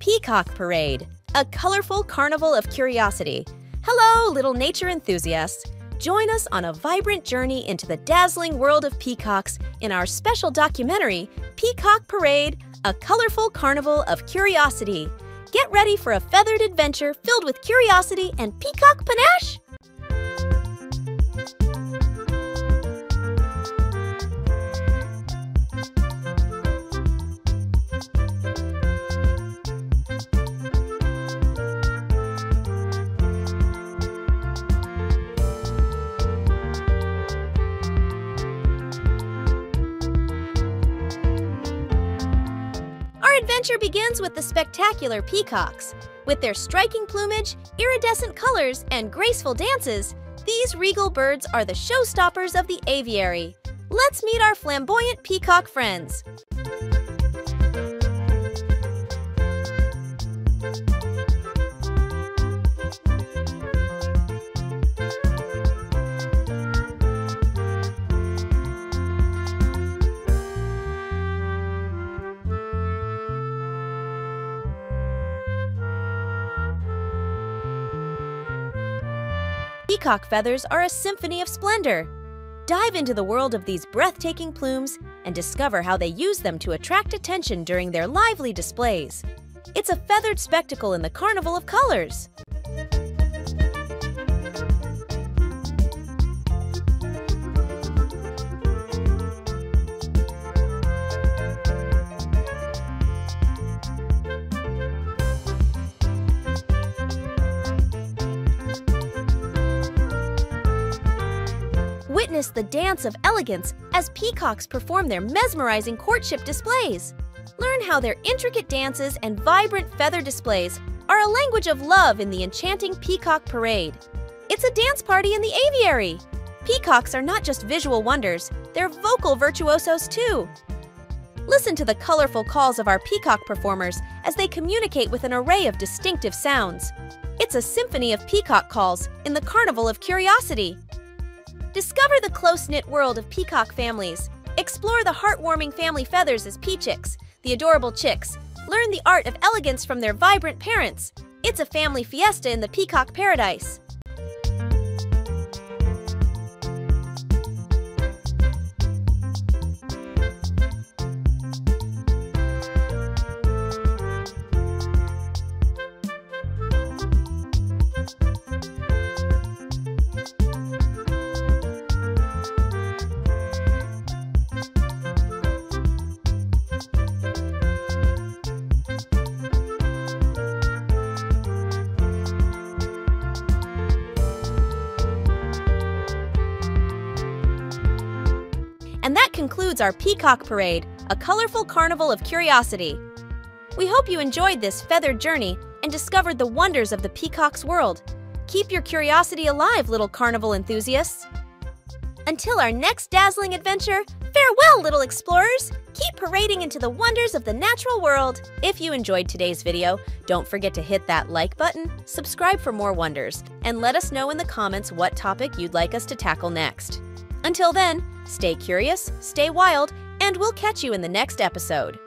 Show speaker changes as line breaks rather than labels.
Peacock Parade, a colorful carnival of curiosity. Hello, little nature enthusiasts. Join us on a vibrant journey into the dazzling world of peacocks in our special documentary, Peacock Parade, a colorful carnival of curiosity. Get ready for a feathered adventure filled with curiosity and peacock panache. Adventure begins with the spectacular peacocks. With their striking plumage, iridescent colors, and graceful dances, these regal birds are the showstoppers of the aviary. Let's meet our flamboyant peacock friends. Peacock feathers are a symphony of splendor. Dive into the world of these breathtaking plumes and discover how they use them to attract attention during their lively displays. It's a feathered spectacle in the carnival of colors. Witness the dance of elegance as peacocks perform their mesmerizing courtship displays. Learn how their intricate dances and vibrant feather displays are a language of love in the enchanting Peacock Parade. It's a dance party in the aviary. Peacocks are not just visual wonders, they're vocal virtuosos too. Listen to the colorful calls of our peacock performers as they communicate with an array of distinctive sounds. It's a symphony of peacock calls in the Carnival of Curiosity. Discover the close-knit world of peacock families. Explore the heartwarming family feathers as peachicks, the adorable chicks. Learn the art of elegance from their vibrant parents. It's a family fiesta in the peacock paradise. And that concludes our Peacock Parade, a colorful carnival of curiosity. We hope you enjoyed this feathered journey and discovered the wonders of the peacock's world. Keep your curiosity alive, little carnival enthusiasts. Until our next dazzling adventure, farewell, little explorers! Keep parading into the wonders of the natural world. If you enjoyed today's video, don't forget to hit that like button, subscribe for more wonders, and let us know in the comments what topic you'd like us to tackle next. Until then, stay curious, stay wild, and we'll catch you in the next episode.